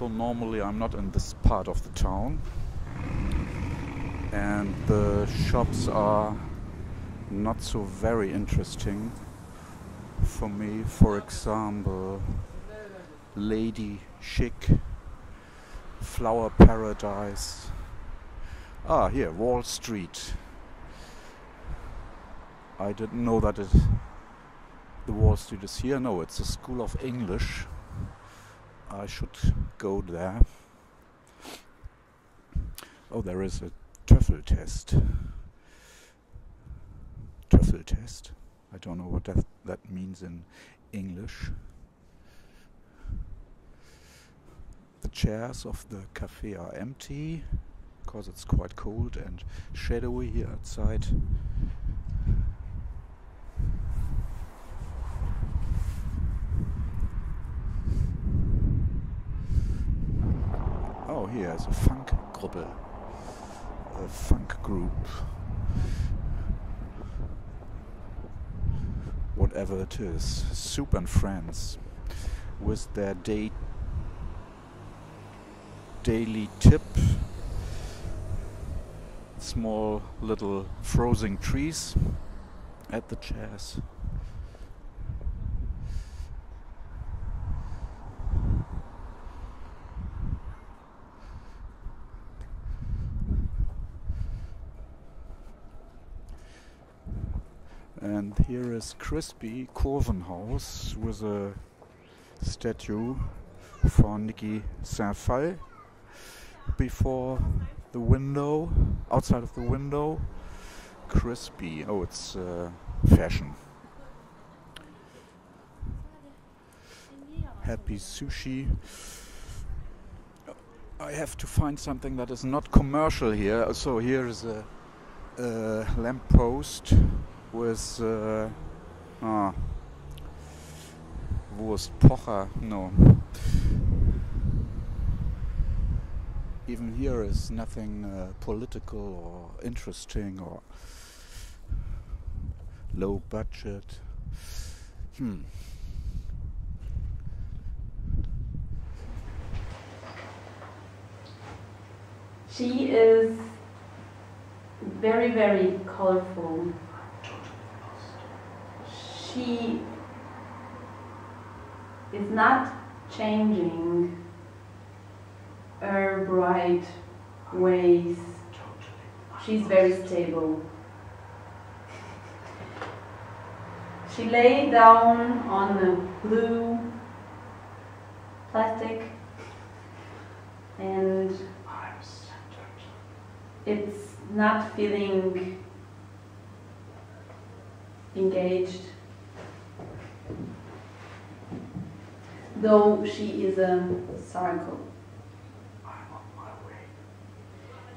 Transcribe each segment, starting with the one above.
so normally I'm not in this part of the town. And the shops are not so very interesting for me. For example, Lady Chic, Flower Paradise. Ah, here, Wall Street. I didn't know that it, the Wall Street is here. No, it's a School of English. I should go there. Oh, there is a TOEFL test. TOEFL test. I don't know what that, that means in English. The chairs of the cafe are empty because it's quite cold and shadowy here outside. Here is a funk gruppe, a funk group. Whatever it is, Soup and Friends, with their day daily tip. Small little frozen trees at the chairs. And here is Crispy Kurvenhaus with a statue for Niki Saint-Phalle before the window, outside of the window. Crispy, oh, it's uh, fashion. Happy sushi. I have to find something that is not commercial here. So here is a, a lamppost with uh, ah, Wurst Pocher. No. Even here is nothing uh, political or interesting or low budget. Hmm. She is very, very colorful. She is not changing her bright ways. She's very stable. She lay down on the blue plastic and it's not feeling engaged. Though she is a circle.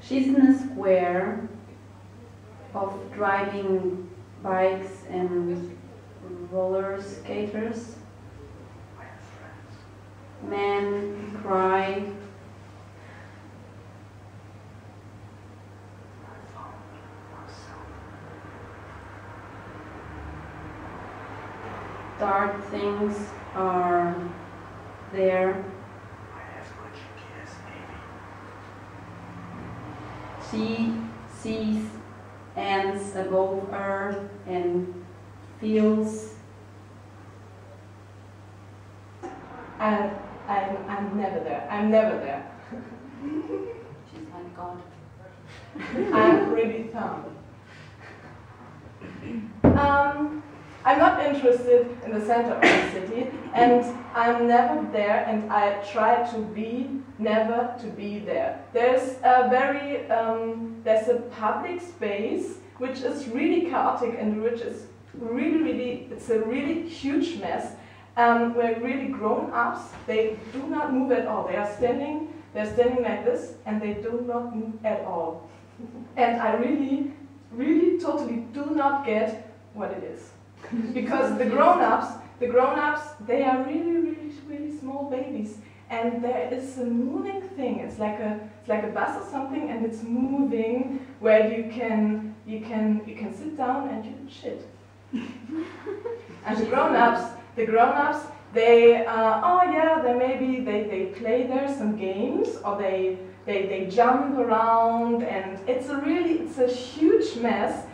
She's in a square of driving bikes and roller skaters. Men cry. Dark things are there. She sees ants above her and feels. And I'm, I'm never there. I'm never there. She's like God. I'm really found. I'm not interested in the center of the city, and I'm never there, and I try to be never to be there. There's a very um, there's a public space which is really chaotic and which is really really it's a really huge mess. Um, where really grown ups they do not move at all. They are standing they're standing like this and they do not move at all. and I really really totally do not get what it is because the grown-ups, the grown-ups, they are really, really, really small babies, and there is a moving thing. It's like a, it's like a bus or something, and it's moving where you can, you can, you can sit down and you can shit. and the grown-ups, the grown-ups, They, uh, oh yeah, they maybe they, they play there some games or they, they, they jump around and it's a really, it's a huge mess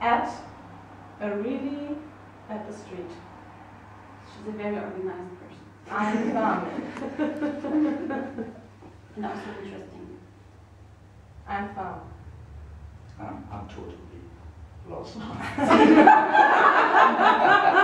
at a really, at the street. She's a very organized person I'm fun. and also interesting. I'm fun. I'm, I'm totally lost.